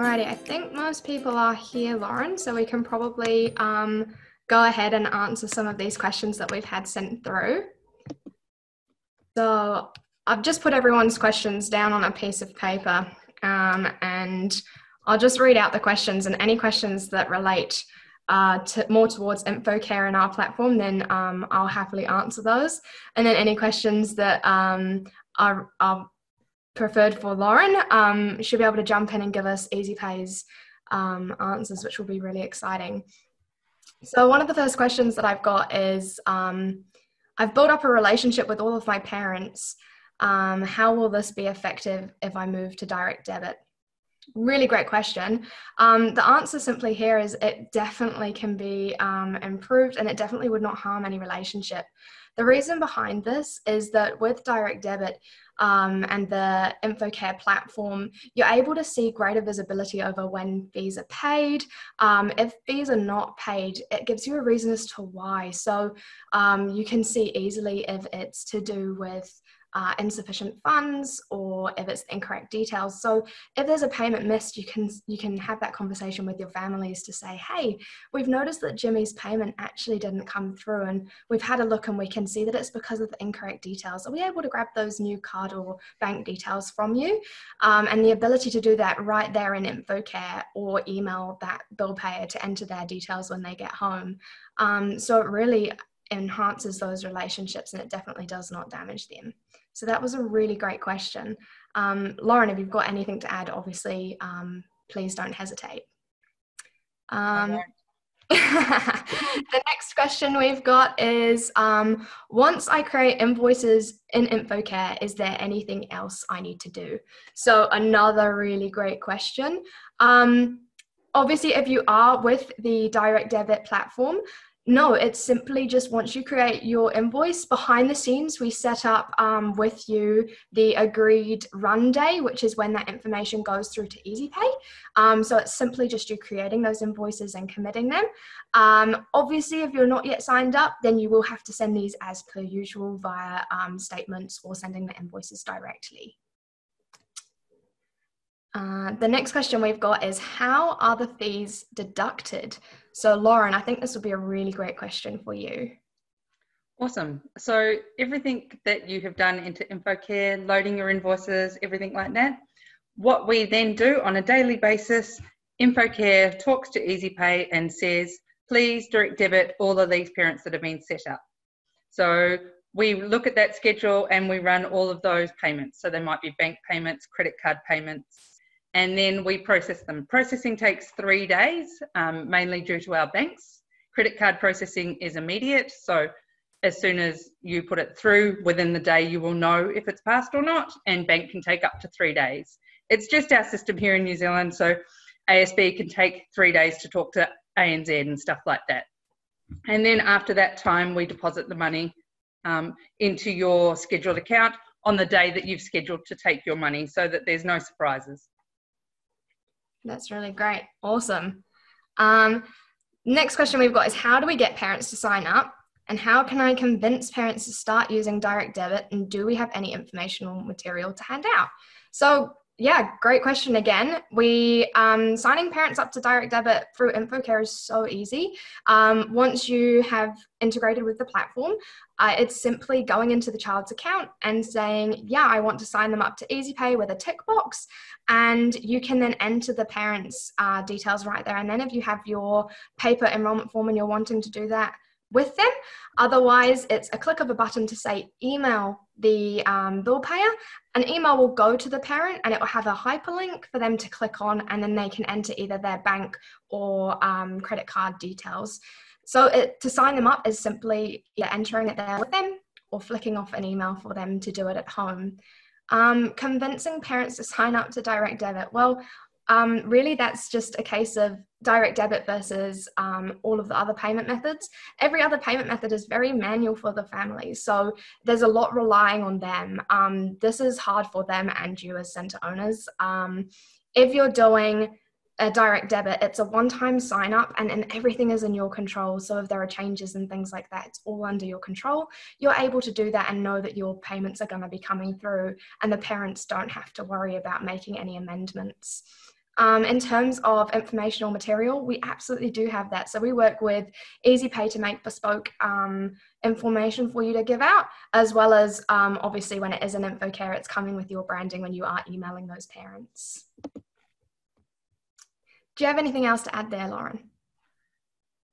Alrighty, I think most people are here, Lauren, so we can probably um, go ahead and answer some of these questions that we've had sent through. So I've just put everyone's questions down on a piece of paper um, and I'll just read out the questions and any questions that relate uh, to, more towards InfoCare in our platform, then um, I'll happily answer those. And then any questions that um, are, are, preferred for Lauren, um, she'll be able to jump in and give us Ezypay's um, answers, which will be really exciting. So one of the first questions that I've got is, um, I've built up a relationship with all of my parents. Um, how will this be effective if I move to direct debit? Really great question. Um, the answer simply here is it definitely can be um, improved and it definitely would not harm any relationship. The reason behind this is that with direct debit um, and the InfoCare platform, you're able to see greater visibility over when fees are paid. Um, if fees are not paid, it gives you a reason as to why. So um, you can see easily if it's to do with uh, insufficient funds or if it's incorrect details. So if there's a payment missed, you can you can have that conversation with your families to say, hey, we've noticed that Jimmy's payment actually didn't come through, and we've had a look and we can see that it's because of the incorrect details. Are we able to grab those new card or bank details from you? Um, and the ability to do that right there in InfoCare or email that bill payer to enter their details when they get home. Um, so it really enhances those relationships and it definitely does not damage them. So that was a really great question. Um, Lauren, if you've got anything to add, obviously, um, please don't hesitate. Um, the next question we've got is um, once I create invoices in InfoCare, is there anything else I need to do? So, another really great question. Um, obviously, if you are with the direct debit platform, no, it's simply just once you create your invoice behind the scenes, we set up um, with you the agreed run day, which is when that information goes through to Ezypay. Um, so it's simply just you creating those invoices and committing them. Um, obviously, if you're not yet signed up, then you will have to send these as per usual via um, statements or sending the invoices directly. Uh, the next question we've got is how are the fees deducted? So, Lauren, I think this would be a really great question for you. Awesome. So, everything that you have done into InfoCare, loading your invoices, everything like that, what we then do on a daily basis, InfoCare talks to Ezypay and says, please direct debit all of these parents that have been set up. So, we look at that schedule and we run all of those payments. So, they might be bank payments, credit card payments, and then we process them. Processing takes three days, um, mainly due to our banks. Credit card processing is immediate, so as soon as you put it through within the day, you will know if it's passed or not, and bank can take up to three days. It's just our system here in New Zealand, so ASB can take three days to talk to ANZ and stuff like that. And then after that time, we deposit the money um, into your scheduled account on the day that you've scheduled to take your money so that there's no surprises. That's really great. Awesome. Um, next question we've got is how do we get parents to sign up? And how can I convince parents to start using direct debit? And do we have any informational material to hand out? So yeah, great question again. We um, signing parents up to direct debit through InfoCare is so easy. Um, once you have integrated with the platform, uh, it's simply going into the child's account and saying, "Yeah, I want to sign them up to Ezypay with a tick box," and you can then enter the parents' uh, details right there. And then if you have your paper enrollment form and you're wanting to do that with them. Otherwise, it's a click of a button to say email the um, bill payer. An email will go to the parent and it will have a hyperlink for them to click on, and then they can enter either their bank or um, credit card details. So, it, to sign them up is simply yeah, entering it there with them or flicking off an email for them to do it at home. Um, convincing parents to sign up to direct debit. Well, um, really, that's just a case of direct debit versus um, all of the other payment methods. Every other payment method is very manual for the family, so there's a lot relying on them. Um, this is hard for them and you as centre owners. Um, if you're doing a direct debit, it's a one time sign up and, and everything is in your control. So if there are changes and things like that, it's all under your control. You're able to do that and know that your payments are going to be coming through, and the parents don't have to worry about making any amendments. Um, in terms of informational material, we absolutely do have that. So we work with Ezypay to make bespoke um, information for you to give out, as well as um, obviously when it is an InfoCare, it's coming with your branding when you are emailing those parents. Do you have anything else to add there, Lauren?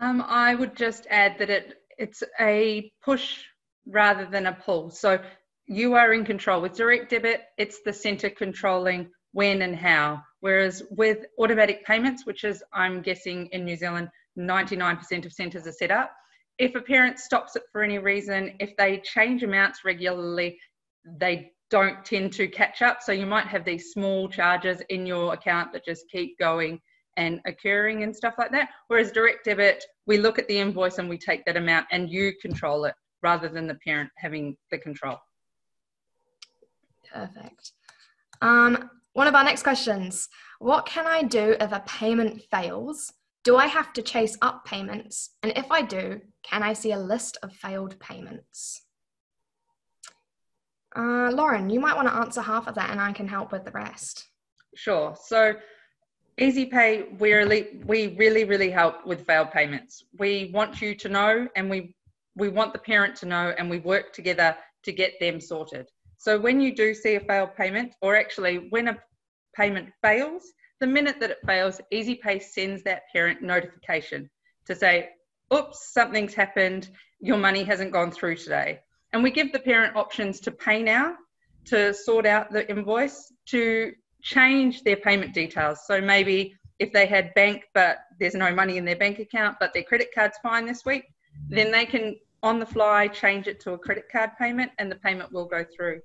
Um, I would just add that it it's a push rather than a pull. So you are in control. With direct debit, it's the centre controlling when and how. Whereas with automatic payments, which is I'm guessing in New Zealand, 99% of centres are set up. If a parent stops it for any reason, if they change amounts regularly, they don't tend to catch up. So you might have these small charges in your account that just keep going and occurring and stuff like that. Whereas direct debit, we look at the invoice and we take that amount and you control it rather than the parent having the control. Perfect. Um, one of our next questions What can I do if a payment fails? Do I have to chase up payments? And if I do, can I see a list of failed payments? Uh, Lauren, you might want to answer half of that and I can help with the rest. Sure. So Ezypay, we really, we really, really help with failed payments. We want you to know, and we we want the parent to know, and we work together to get them sorted. So when you do see a failed payment, or actually when a payment fails, the minute that it fails, Ezypay sends that parent notification to say, "Oops, something's happened. Your money hasn't gone through today." And we give the parent options to pay now, to sort out the invoice, to change their payment details. So maybe if they had bank but there's no money in their bank account but their credit card's fine this week, then they can on the fly change it to a credit card payment and the payment will go through.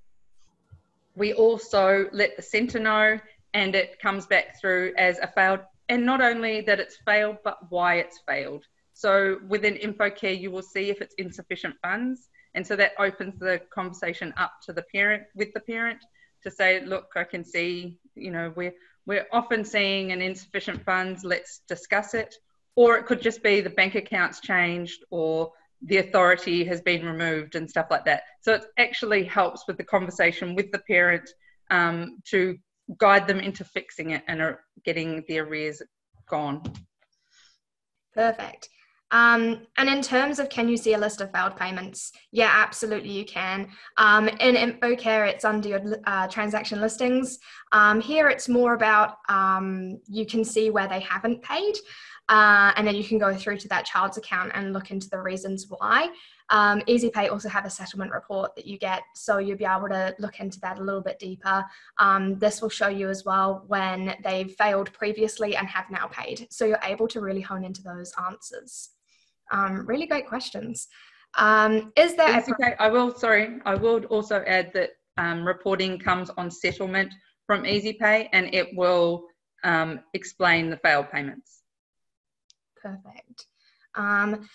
We also let the centre know and it comes back through as a failed and not only that it's failed but why it's failed. So within InfoCare you will see if it's insufficient funds and so that opens the conversation up to the parent with the parent to say, look, I can see, you know, we're we're often seeing an insufficient funds. Let's discuss it. Or it could just be the bank accounts changed or the authority has been removed and stuff like that. So it actually helps with the conversation with the parent um, to guide them into fixing it and getting the arrears gone. Perfect. Um, and in terms of can you see a list of failed payments? Yeah, absolutely you can. Um, in InfoCare, it's under your uh, transaction listings. Um, here it's more about um, you can see where they haven't paid. Uh, and then you can go through to that child's account and look into the reasons why. Um, Ezypay also have a settlement report that you get, so you'll be able to look into that a little bit deeper. Um, this will show you as well when they've failed previously and have now paid, so you're able to really hone into those answers. Um, really great questions. Um, is there? Ezypay, I will. Sorry, I will also add that um, reporting comes on settlement from EasyPay, and it will um, explain the failed payments. Perfect. Um,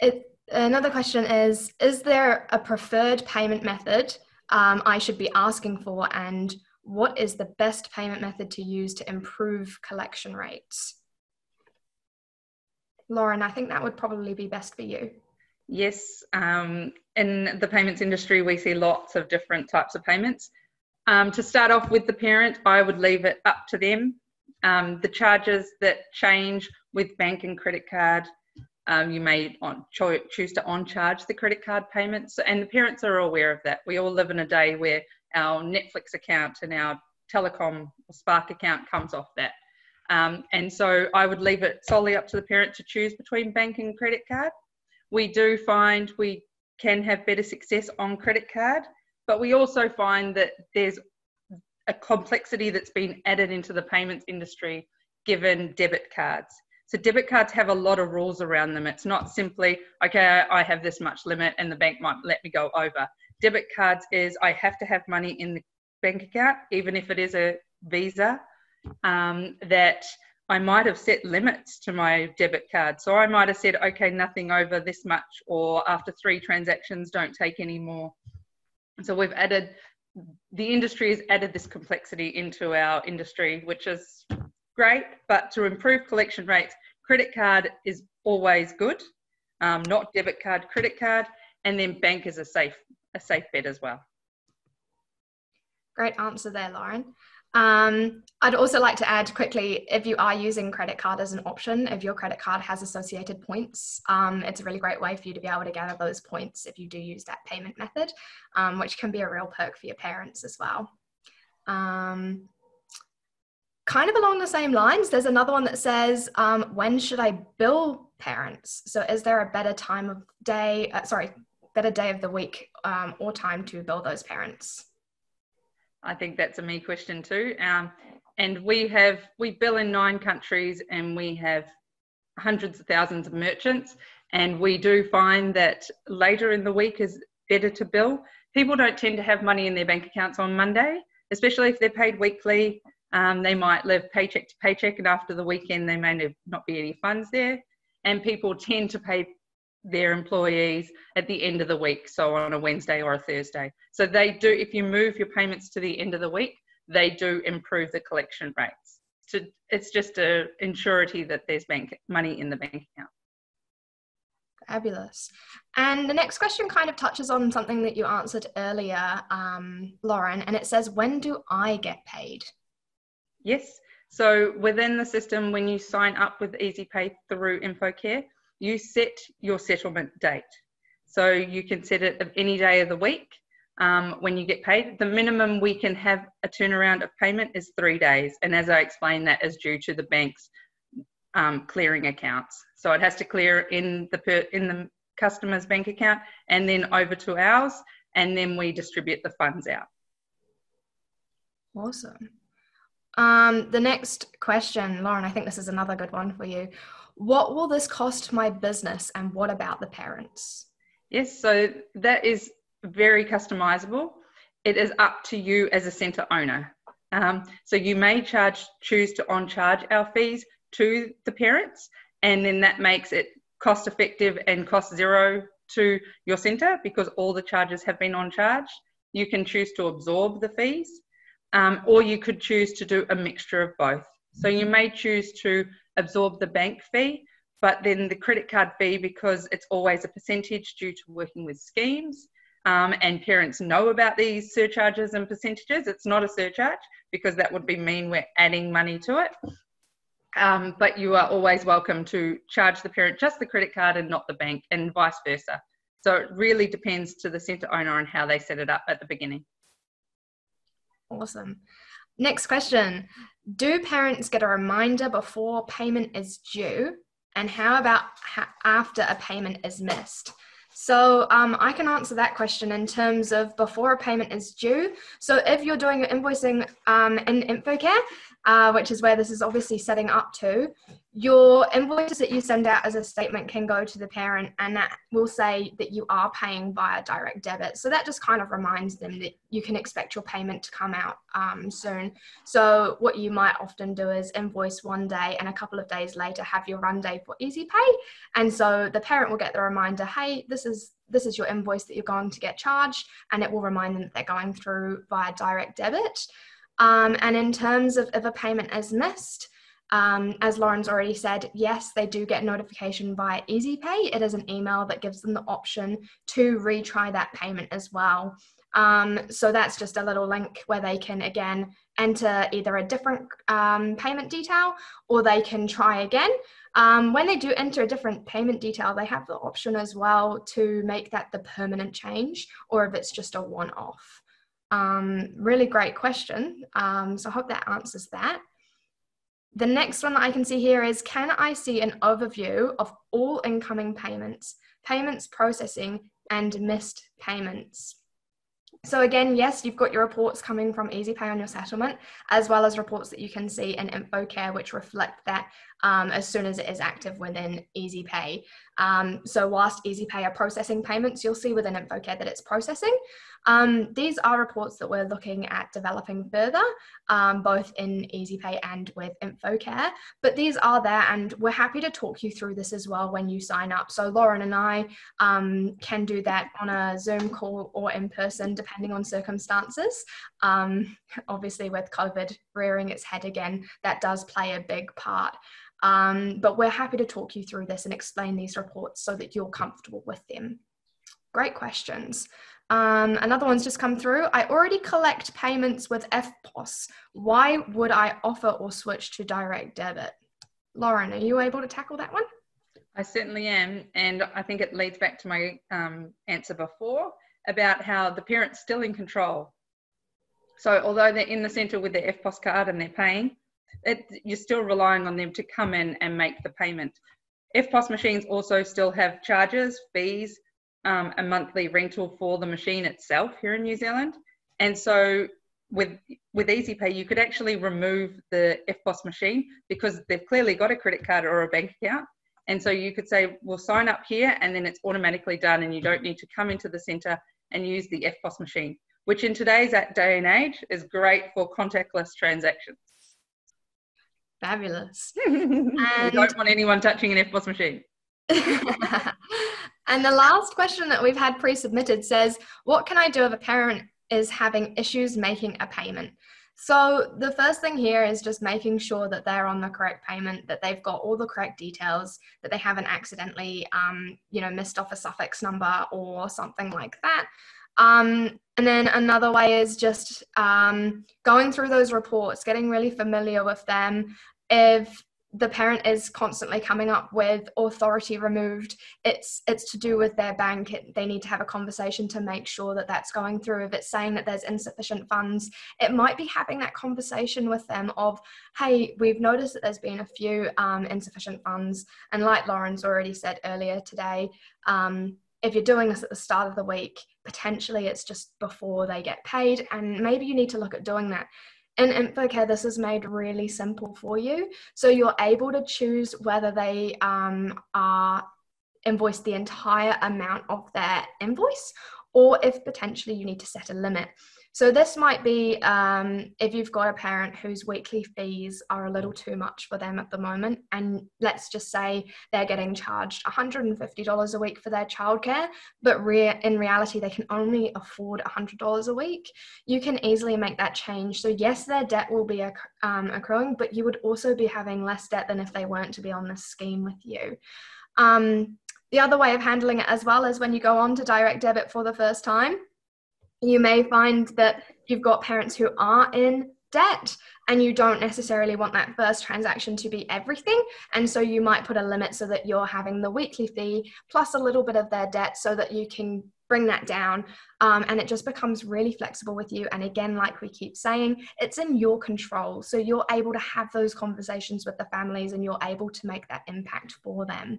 it, another question is: Is there a preferred payment method um, I should be asking for, and what is the best payment method to use to improve collection rates? Lauren, I think that would probably be best for you. Yes, um, in the payments industry, we see lots of different types of payments. Um, to start off with the parent, I would leave it up to them. Um, the charges that change with bank and credit card, um, you may on, cho- choose to on charge the credit card payments, and the parents are aware of that. We all live in a day where our Netflix account and our telecom or Spark account comes off that. Um, and so I would leave it solely up to the parent to choose between bank and credit card. We do find we can have better success on credit card, but we also find that there's a complexity that's been added into the payments industry given debit cards. So debit cards have a lot of rules around them. It's not simply, okay, I have this much limit and the bank might let me go over. Debit cards is I have to have money in the bank account, even if it is a Visa um, that I might have set limits to my debit card. So I might have said, okay, nothing over this much, or after three transactions, don't take any more. So we've added, the industry has added this complexity into our industry, which is great. But to improve collection rates, credit card is always good, um, not debit card, credit card, and then bank is a safe, a safe bet as well. Great answer there, Lauren. Um, I'd also like to add quickly if you are using credit card as an option, if your credit card has associated points, um, it's a really great way for you to be able to gather those points if you do use that payment method, um, which can be a real perk for your parents as well. Um, kind of along the same lines, there's another one that says, um, when should I bill parents? So is there a better time of day, uh, sorry, better day of the week um, or time to bill those parents? I think that's a me question too. Um, and we have, we bill in nine countries and we have hundreds of thousands of merchants. And we do find that later in the week is better to bill. People don't tend to have money in their bank accounts on Monday, especially if they're paid weekly. Um, they might live paycheck to paycheck, and after the weekend, there may not be any funds there. And people tend to pay their employees at the end of the week, so on a Wednesday or a Thursday. So they do, if you move your payments to the end of the week, they do improve the collection rates. So it's just a insurity that there's bank money in the bank account. Fabulous. And the next question kind of touches on something that you answered earlier, um, Lauren, and it says, when do I get paid? Yes. So within the system, when you sign up with Ezypay through InfoCare, you set your settlement date. So you can set it of any day of the week um, when you get paid. The minimum we can have a turnaround of payment is three days. And as I explained, that is due to the bank's um, clearing accounts. So it has to clear in the per, in the customer's bank account and then over to ours, and then we distribute the funds out. Awesome. Um, the next question, Lauren, I think this is another good one for you. What will this cost my business and what about the parents? Yes, so that is very customizable. It is up to you as a centre owner. Um, so you may charge, choose to on charge our fees to the parents, and then that makes it cost effective and cost zero to your centre because all the charges have been on charge. You can choose to absorb the fees, um, or you could choose to do a mixture of both. So you may choose to absorb the bank fee, but then the credit card fee, because it's always a percentage due to working with schemes, um, and parents know about these surcharges and percentages. It's not a surcharge because that would be mean we're adding money to it. Um, but you are always welcome to charge the parent just the credit card and not the bank, and vice versa. So it really depends to the centre owner on how they set it up at the beginning. Awesome. Next question Do parents get a reminder before payment is due? And how about after a payment is missed? So um, I can answer that question in terms of before a payment is due. So if you're doing your invoicing um, in InfoCare, uh, which is where this is obviously setting up to, your invoices that you send out as a statement can go to the parent and that will say that you are paying via direct debit. So that just kind of reminds them that you can expect your payment to come out um, soon. So what you might often do is invoice one day and a couple of days later have your run day for Ezypay. And so the parent will get the reminder, hey, this is this is your invoice that you're going to get charged and it will remind them that they're going through via direct debit. Um, and in terms of if a payment is missed, um, as Lauren's already said, yes, they do get notification via Ezypay. It is an email that gives them the option to retry that payment as well. Um, so that's just a little link where they can again enter either a different um, payment detail or they can try again. Um, when they do enter a different payment detail, they have the option as well to make that the permanent change or if it's just a one off. Um, really great question. Um, so I hope that answers that. The next one that I can see here is can I see an overview of all incoming payments, payments processing, and missed payments? So again, yes, you've got your reports coming from Ezypay on your settlement, as well as reports that you can see in InfoCare, which reflect that um, as soon as it is active within Ezypay. Um, so whilst Ezypay are processing payments, you'll see within InfoCare that it's processing. Um, these are reports that we're looking at developing further, um, both in Ezypay and with InfoCare. But these are there, and we're happy to talk you through this as well when you sign up. So Lauren and I um, can do that on a Zoom call or in person, depending on circumstances. Um, obviously, with COVID rearing its head again, that does play a big part. Um, but we're happy to talk you through this and explain these reports so that you're comfortable with them. Great questions. Um, another one's just come through. I already collect payments with EFTPOS. Why would I offer or switch to direct debit? Lauren, are you able to tackle that one? I certainly am. And I think it leads back to my um, answer before about how the parent's still in control. So although they're in the centre with their EFTPOS card and they're paying, it, you're still relying on them to come in and make the payment. EFTPOS machines also still have charges, fees, um, a monthly rental for the machine itself here in New Zealand. And so with with Ezypay, you could actually remove the EFTPOS machine because they've clearly got a credit card or a bank account. And so you could say, we'll sign up here and then it's automatically done and you don't need to come into the centre and use the EFTPOS machine, which in today's day and age is great for contactless transactions. Fabulous. and... we don't want anyone touching an EFTPOS machine. and the last question that we've had pre-submitted says, what can I do if a parent is having issues making a payment? So the first thing here is just making sure that they're on the correct payment, that they've got all the correct details, that they haven't accidentally, um, you know, missed off a suffix number or something like that. Um, and then another way is just um, going through those reports, getting really familiar with them. If the parent is constantly coming up with authority removed it's it's to do with their bank. It, they need to have a conversation to make sure that that's going through. If it's saying that there's insufficient funds it might be having that conversation with them of hey we've noticed that there's been a few um, insufficient funds. And like lauren's already said earlier today um, if you're doing this at the start of the week potentially it's just before they get paid and maybe you need to look at doing that in InfoCare, this is made really simple for you. So you're able to choose whether they um, are invoiced the entire amount of their invoice or if potentially you need to set a limit. So this might be um, if you've got a parent whose weekly fees are a little too much for them at the moment, and let's just say they're getting charged $150 a week for their childcare, but re- in reality they can only afford $100 a week. You can easily make that change. So yes, their debt will be acc- um, accruing, but you would also be having less debt than if they weren't to be on this scheme with you. Um, the other way of handling it as well is when you go on to direct debit for the first time you may find that you've got parents who are in debt and you don't necessarily want that first transaction to be everything. And so you might put a limit so that you're having the weekly fee plus a little bit of their debt so that you can bring that down. Um, and it just becomes really flexible with you. And again like we keep saying it's in your control. So you're able to have those conversations with the families and you're able to make that impact for them.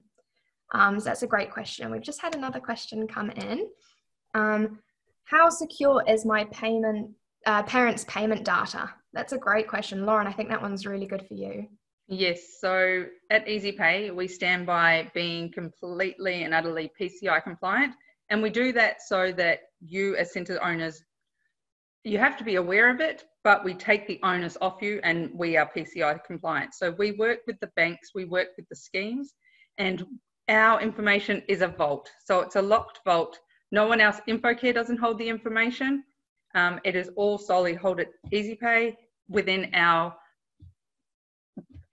Um, so that's a great question. We've just had another question come in. Um, how secure is my payment uh, parents' payment data? That's a great question, Lauren. I think that one's really good for you. Yes, so at Ezypay, we stand by being completely and utterly PCI compliant. And we do that so that you, as centre owners, you have to be aware of it, but we take the onus off you and we are PCI compliant. So we work with the banks, we work with the schemes, and our information is a vault. So it's a locked vault no one else, InfoCare doesn't hold the information. Um, it is all solely hold at Ezypay within our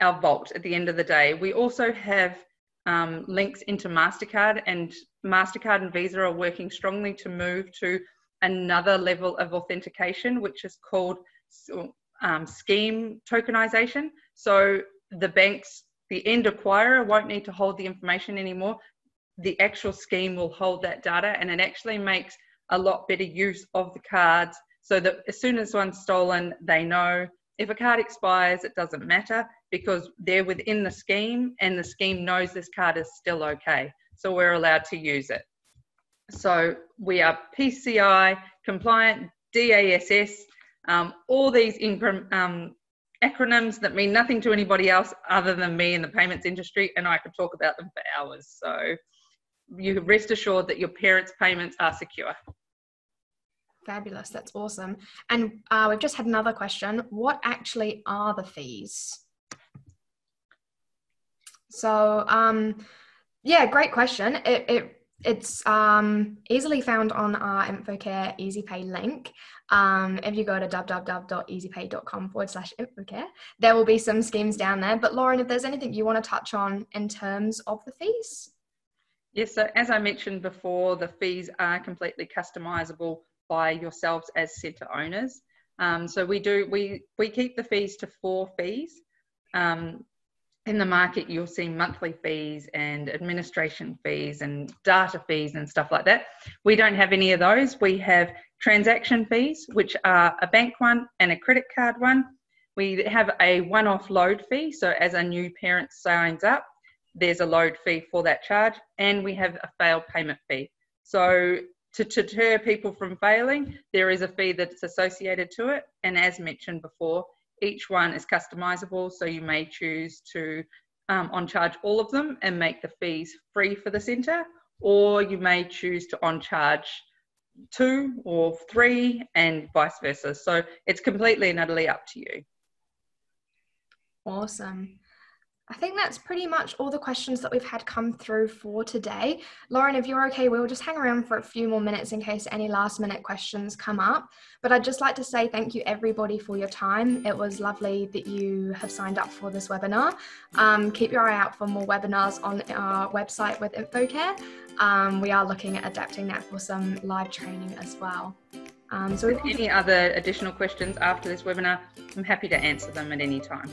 our vault at the end of the day. We also have um, links into MasterCard and MasterCard and Visa are working strongly to move to another level of authentication, which is called um, scheme tokenization. So the banks, the end acquirer won't need to hold the information anymore the actual scheme will hold that data and it actually makes a lot better use of the cards so that as soon as one's stolen, they know if a card expires, it doesn't matter because they're within the scheme and the scheme knows this card is still okay. So we're allowed to use it. So we are PCI compliant, DASS, um, all these um, acronyms that mean nothing to anybody else other than me in the payments industry, and I could talk about them for hours. So you rest assured that your parents' payments are secure. Fabulous, that's awesome. And uh, we've just had another question. What actually are the fees? So, um, yeah, great question. It, it it's um, easily found on our InfoCare Ezypay link. Um, if you go to www.ezypay.com forward slash InfoCare, there will be some schemes down there. But Lauren, if there's anything you want to touch on in terms of the fees? Yes, so as I mentioned before, the fees are completely customisable by yourselves as centre owners. Um, so we do we we keep the fees to four fees. Um, in the market, you'll see monthly fees and administration fees and data fees and stuff like that. We don't have any of those. We have transaction fees, which are a bank one and a credit card one. We have a one off load fee. So, as a new parent signs up, there's a load fee for that charge, and we have a failed payment fee. So, to, deter people from failing, there is a fee that's associated to it. And as mentioned before, each one is customizable, so you may choose to um, on charge all of them and make the fees free for the centre, or you may choose to on charge two or three and vice versa. So it's completely and utterly up to you. Awesome. I think that's pretty much all the questions that we've had come through for today. Lauren, if you're okay, we'll just hang around for a few more minutes in case any last minute questions come up. But I'd just like to say thank you everybody for your time. It was lovely that you have signed up for this webinar. Um, keep your eye out for more webinars on our website with InfoCare. Um, we are looking at adapting that for some live training as well. Um, so if any other additional questions after this webinar, I'm happy to answer them at any time.